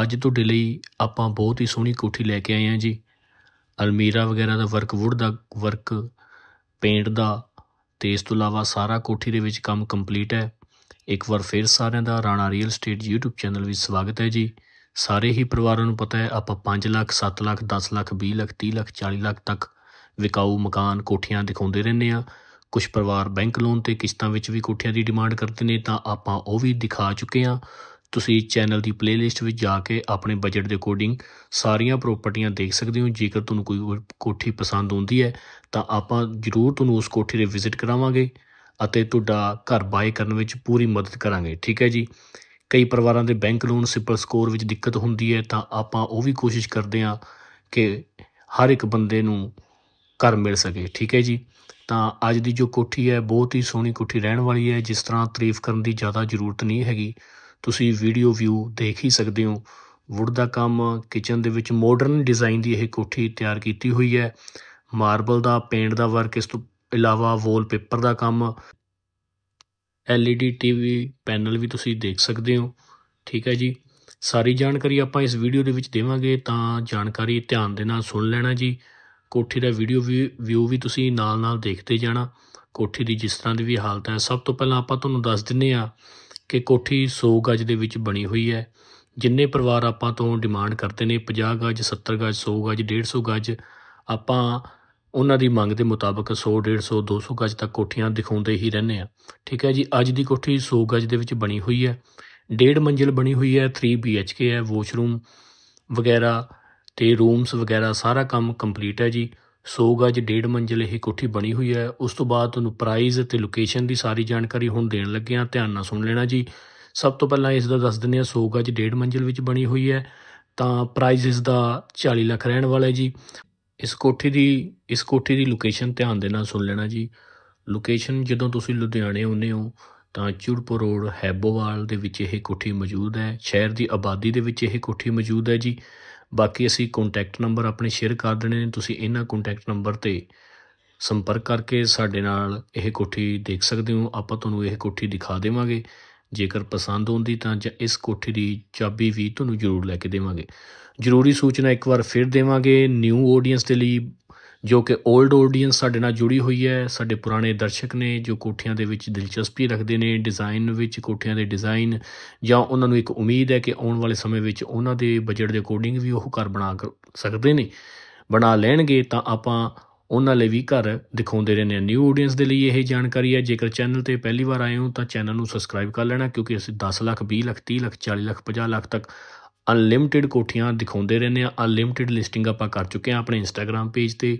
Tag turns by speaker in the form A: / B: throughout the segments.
A: ਅੱਜ ਤੁਹਾਡੇ ਲਈ ਆਪਾਂ ਬਹੁਤ ਹੀ ਸੋਹਣੀ ਕੋਠੀ ਲੈ ਕੇ ਆਏ ਹਾਂ ਜੀ। ਅਲਮੀਰਾ ਵਗੈਰਾ ਦਾ ਵਰਕ ਵੁੱਡ ਦਾ ਵਰਕ ਪੇਂਟ ਦਾ, ਤੇ ਇਸ ਤੋਂ ਇਲਾਵਾ ਸਾਰਾ ਕੋਠੀ ਦੇ ਵਿੱਚ ਕੰਮ ਕੰਪਲੀਟ ਹੈ। ਇੱਕ ਵਾਰ ਫਿਰ ਸਾਰਿਆਂ ਦਾ Rana real estate YouTube channel ਵਿੱਚ ਸਵਾਗਤ ਹੈ ਜੀ। ਸਾਰੇ ਹੀ ਪਰਿਵਾਰਾਂ ਨੂੰ ਪਤਾ ਹੈ, ਆਪਾਂ 5 ਲੱਖ 7 ਲੱਖ 10 ਲੱਖ 20 ਲੱਖ 30 ਲੱਖ 40 ਲੱਖ ਤੱਕ ਵਿਕਾਊ ਮਕਾਨ ਕੋਠੀਆਂ ਦਿਖਾਉਂਦੇ ਰਹਿੰਦੇ ਆ ਕੁਝ ਪਰਿਵਾਰ ਬੈਂਕ ਲੋਨ ਤੇ ਕਿਸ਼ਤਾਂ ਵਿੱਚ ਵੀ ਕੋਠੀਆਂ ਦੀ ਡਿਮਾਂਡ ਕਰਦੇ ਨੇ, ਤਾਂ ਆਪਾਂ ਉਹ ਵੀ ਦਿਖਾ ਚੁੱਕੇ ਆ ਤੁਸੀਂ ਚੈਨਲ ਦੀ ਪਲੇਲਿਸਟ ਵਿੱਚ ਜਾ ਕੇ ਆਪਣੇ ਬਜਟ ਦੇ ਅਕੋਰਡਿੰਗ ਸਾਰੀਆਂ ਪ੍ਰਾਪਰਟੀਆਂ ਦੇਖ ਸਕਦੇ ਹੋ। ਜੇਕਰ ਤੁਹਾਨੂੰ ਕੋਈ ਕੋਠੀ ਪਸੰਦ ਆਉਂਦੀ ਹੈ, ਤਾਂ ਆਪਾਂ ਜ਼ਰੂਰ ਤੁਹਾਨੂੰ ਉਸ ਕੋਠੀ ਦੇ ਵਿਜ਼ਿਟ ਕਰਾਵਾਂਗੇ ਅਤੇ ਤੁਹਾਡਾ ਘਰ ਬਾਏ ਕਰਨ ਵਿੱਚ ਪੂਰੀ ਮਦਦ ਕਰਾਂਗੇ, ਠੀਕ ਹੈ ਜੀ? ਕਈ ਪਰਿਵਾਰਾਂ ਦੇ ਬੈਂਕ ਲੋਨ ਸਿਪਲ ਸਕੋਰ ਵਿੱਚ ਦਿੱਕਤ ਹੁੰਦੀ ਹੈ, ਤਾਂ ਆਪਾਂ ਉਹ ਵੀ ਕੋਸ਼ਿਸ਼ ਕਰਦੇ ਹਾਂ ਕਿ ਹਰ ਇੱਕ ਬੰਦੇ ਨੂੰ ਘਰ ਮਿਲ ਸਕੇ, ਠੀਕ ਹੈ ਜੀ? ਤਾਂ ਅੱਜ ਦੀ ਜੋ ਕੋਠੀ ਹੈ, ਬਹੁਤ ਹੀ ਸੋਹਣੀ ਕੋਠੀ ਰਹਿਣ ਵਾਲੀ ਹੈ, ਜਿਸ ਤਰ੍ਹਾਂ ਤਾਰੀਫ ਕਰਨ ਦੀ ਜ਼ਿਆਦਾ ਜ਼ਰੂਰਤ ਨਹੀਂ ਹੈਗੀ। ਤੁਸੀਂ ਵੀਡੀਓ ਵਿਊ ਦੇਖ ਹੀ ਸਕਦੇ ਹੋ। ਵੁੱਡ ਦਾ ਕੰਮ ਕਿਚਨ ਦੇ ਵਿੱਚ ਮਾਡਰਨ ਡਿਜ਼ਾਈਨ ਦੀ ਇਹ ਕੋਠੀ ਤਿਆਰ ਕੀਤੀ ਹੋਈ ਹੈ। ਮਾਰਬਲ ਦਾ ਪੇਂਟ ਦਾ ਵਰਕ ਇਸ ਤੋਂ ਇਲਾਵਾ ਵਾਲਪੇਪਰ ਦਾ ਕੰਮ। LED ਟੀਵੀ ਪੈਨਲ ਵੀ ਤੁਸੀਂ ਦੇਖ ਸਕਦੇ ਹੋ। ਠੀਕ ਹੈ ਜੀ। ਸਾਰੀ ਜਾਣਕਾਰੀ ਆਪਾਂ ਇਸ ਵੀਡੀਓ ਦੇ ਵਿੱਚ ਦੇਵਾਂਗੇ, ਤਾਂ ਜਾਣਕਾਰੀ ਧਿਆਨ ਦੇ ਨਾਲ ਸੁਣ ਲੈਣਾ ਜੀ। ਕੋਠੀ ਦਾ ਵੀਡੀਓ ਵਿਊ ਵੀ ਤੁਸੀਂ ਨਾਲ ਨਾਲ ਦੇਖਦੇ ਜਾਣਾ। ਕੋਠੀ ਦੀ ਜਿਸ ਤਰ੍ਹਾਂ ਦੀ ਵੀ ਹਾਲਤ ਹੈ। ਸਭ ਤੋਂ ਪਹਿਲਾਂ ਆਪਾਂ ਤੁਹਾਨੂੰ ਦੱਸ ਦਿੰਨੇ ਆ ਕਿ ਕੋਠੀ 100 ਗਜ ਦੇ ਵਿੱਚ ਬਣੀ ਹੋਈ ਹੈ। ਜਿੰਨੇ ਪਰਿਵਾਰ ਆਪਾਂ ਤੋਂ ਡਿਮਾਂਡ ਕਰਦੇ ਨੇ 50 ਗਜ 70 ਗਜ 100 ਗਜ 150 ਗਜ, ਆਪਾਂ ਉਹਨਾਂ ਦੀ ਮੰਗ ਦੇ ਮੁਤਾਬਕ 100 150 200 ਗਜ ਤੱਕ ਕੋਠੀਆਂ ਦਿਖਾਉਂਦੇ ਹੀ ਰਹਿੰਦੇ ਆ ਠੀਕ ਹੈ ਜੀ, ਅੱਜ ਦੀ ਕੋਠੀ 100 ਗਜ ਦੇ ਵਿੱਚ ਬਣੀ ਹੋਈ ਹੈ। ਡੇਢ ਮੰਜ਼ਿਲ ਬਣੀ ਹੋਈ ਹੈ 3 BHK ਹੈ ਵਾਸ਼ਰੂਮ ਵਗੈਰਾ ਤੇ ਰੂਮਸ ਵਗੈਰਾ ਸਾਰਾ ਕੰਮ ਕੰਪਲੀਟ ਹੈ ਜੀ। 100 ਗਜ, ਡੇਢ ਮੰਜ਼ਿਲ ਇਹ ਕੋਠੀ ਬਣੀ ਹੋਈ ਹੈ। ਉਸ ਤੋਂ ਬਾਅਦ ਤੁਹਾਨੂੰ ਪ੍ਰਾਈਸ ਅਤੇ ਲੋਕੇਸ਼ਨ ਦੀ ਸਾਰੀ ਜਾਣਕਾਰੀ ਹੁਣ ਦੇਣ ਲੱਗੇ ਆ ਧਿਆਨ ਨਾਲ ਸੁਣ ਲੈਣਾ ਜੀ। ਸਭ ਤੋਂ ਪਹਿਲਾਂ ਇਸ ਦਾ ਦੱਸ ਦਿੰਦੇ ਹਾਂ 100 ਗਜ, ਡੇਢ ਮੰਜ਼ਿਲ ਵਿੱਚ ਬਣੀ ਹੋਈ ਹੈ। ਤਾਂ ਪ੍ਰਾਈਸ ਇਸ ਦਾ 40 ਲੱਖ ਰਹਿਣ ਵਾਲਾ ਹੈ ਜੀ। ਇਸ ਕੋਠੀ ਦੀ, ਇਸ ਕੋਠੀ ਦੀ ਲੋਕੇਸ਼ਨ ਧਿਆਨ ਦੇ ਨਾਲ ਸੁਣ ਲੈਣਾ ਜੀ। ਲੋਕੇਸ਼ਨ ਜਦੋਂ ਤੁਸੀਂ ਲੁਧਿਆਣੇ ਆਉਂਦੇ ਹੋ, ਤਾਂ ਚੁੜਪੁਰ ਰੋਡ ਹੈਬੋਵਾਲ ਦੇ ਵਿੱਚ ਇਹ ਕੋਠੀ ਮੌਜੂਦ ਹੈ। ਸ਼ਹਿਰ ਦੀ ਆਬਾਦੀ ਦੇ ਵਿੱਚ ਇਹ ਕੋਠੀ ਮੌਜੂਦ ਹੈ ਜੀ। ਬਾਕੀ ਅਸੀਂ ਕੰਟੈਕਟ ਨੰਬਰ ਆਪਣੇ ਸ਼ੇਅਰ ਕਰ ਦੇਣੇ ਨੇ, ਤੁਸੀਂ ਇਹਨਾਂ ਕੰਟੈਕਟ ਨੰਬਰ ਤੇ ਸੰਪਰਕ ਕਰਕੇ ਸਾਡੇ ਨਾਲ ਇਹ ਕੋਠੀ ਦੇਖ ਸਕਦੇ ਹੋ। ਆਪਾਂ ਤੁਹਾਨੂੰ ਇਹ ਕੋਠੀ ਦਿਖਾ ਦੇਵਾਂਗੇ। ਜੇਕਰ ਪਸੰਦ ਆਉਂਦੀ ਤਾਂ ਇਸ ਕੋਠੀ ਦੀ ਚਾਬੀ ਵੀ ਤੁਹਾਨੂੰ ਜ਼ਰੂਰ ਲੈ ਕੇ ਦੇਵਾਂਗੇ। ਜ਼ਰੂਰੀ ਸੂਚਨਾ ਇੱਕ ਵਾਰ ਫਿਰ ਦੇਵਾਂਗੇ। ਨਿਊ ਆਡੀਅנס ਦੇ ਲਈ ਜੋ ਕਿ 올ਡ ਆਡੀਅנס ਸਾਡੇ ਨਾਲ ਜੁੜੀ ਹੋਈ ਹੈ, ਸਾਡੇ ਪੁਰਾਣੇ ਦਰਸ਼ਕ ਨੇ, ਜੋ ਕੋਠੀਆਂ ਦੇ ਵਿੱਚ ਦਿਲਚਸਪੀ ਰੱਖਦੇ ਨੇ ਡਿਜ਼ਾਈਨ ਵਿੱਚ ਕੋਠੀਆਂ ਦੇ ਡਿਜ਼ਾਈਨ ਜਾਂ ਉਹਨਾਂ ਨੂੰ ਇੱਕ ਉਮੀਦ ਹੈ ਕਿ ਆਉਣ ਵਾਲੇ ਸਮੇਂ ਵਿੱਚ ਉਹਨਾਂ ਦੇ ਬਜਟ ਦੇ ਅਕੋਰਡਿੰਗ ਵੀ ਉਹ ਘਰ ਬਣਾ ਸਕਦੇ ਨੇ। ਬਣਾ ਲੈਣਗੇ ਤਾਂ ਆਪਾਂ ਉਹਨਾਂ ਲਈ ਵੀ ਘਰ ਦਿਖਾਉਂਦੇ ਰਹਿੰਦੇ ਹਾਂ। ਨਿਊ ਆਡੀਅנס ਦੇ ਲਈ ਇਹ ਜਾਣਕਾਰੀ ਹੈ, ਜੇਕਰ ਚੈਨਲ ਤੇ ਪਹਿਲੀ ਵਾਰ ਆਏ ਹੋ ਤਾਂ ਚੈਨਲ ਨੂੰ ਸਬਸਕ੍ਰਾਈਬ ਕਰ ਲੈਣਾ, ਕਿਉਂਕਿ ਅਸੀਂ 10 ਲੱਖ 20 ਲੱਖ 30 ਲੱਖ 40 ਲੱਖ 50 ਲੱਖ ਤੱਕ ਅਨਲਿਮਟਿਡ ਕੋਠੀਆਂ ਦਿਖਾਉਂਦੇ ਰਹਿੰਦੇ ਆ ਅਨਲਿਮਿਟਿਡ ਲਿਸਟਿੰਗ ਆਪਾਂ ਕਰ ਚੁੱਕੇ ਆ ਆਪਣੇ ਇੰਸਟਾਗ੍ਰam ਪੇਜ ਤੇ।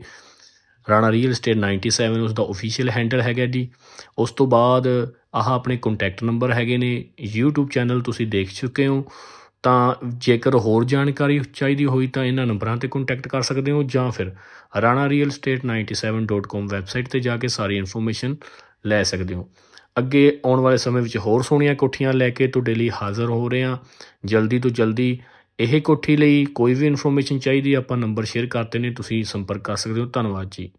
A: ਰਾਣਾ ਰੀਅਲ ਸਟੇਟ 97 ਉਸ ਦਾ ਅਫੀਸ਼ੀਅਲ ਹੈਂਡਲ ਹੈਗਾ ਜੀ। ਉਸ ਤੋਂ ਬਾਅਦ ਆਹ ਆਪਣੇ ਕੰਟੈਕਟ ਨੰਬਰ ਹੈਗੇ ਨੇ। YouTube ਚੈਨਲ ਤੁਸੀਂ ਦੇਖ ਚੁੱਕੇ ਹੋ। ਤਾਂ ਜੇਕਰ ਹੋਰ ਜਾਣਕਾਰੀ ਚਾਹੀਦੀ ਹੋਈ ਤਾਂ ਇਹਨਾਂ ਨੰਬਰਾਂ ਤੇ ਕੰਟੈਕਟ ਕਰ ਸਕਦੇ ਹੋ ਜਾਂ ਫਿਰ ranarealstate97.com ਵੈਬਸਾਈਟ ਤੇ ਜਾ ਕੇ ਸਾਰੀ ਇਨਫੋਰਮੇਸ਼ਨ ਲੈ ਸਕਦੇ ਹੋ। ਅੱਗੇ ਆਉਣ ਵਾਲੇ ਸਮੇਂ ਵਿੱਚ ਹੋਰ ਸੋਹਣੀਆਂ ਕੋਠੀਆਂ ਲੈ ਕੇ ਤੁਹਾਡੇ ਲਈ ਹਾਜ਼ਰ ਹੋ ਰਹੇ ਹਾਂ। ਜਲਦੀ ਤੋਂ ਜਲਦੀ ਇਹ ਕੋਠੀ ਲਈ ਕੋਈ ਵੀ ਇਨਫੋਰਮੇਸ਼ਨ ਚਾਹੀਦੀ, ਆਪਾਂ ਨੰਬਰ ਸ਼ੇਅਰ ਕਰਤੇ ਨੇ ਤੁਸੀਂ ਸੰਪਰਕ ਕਰ ਸਕਦੇ ਹੋ। ਧੰਨਵਾਦ ਜੀ।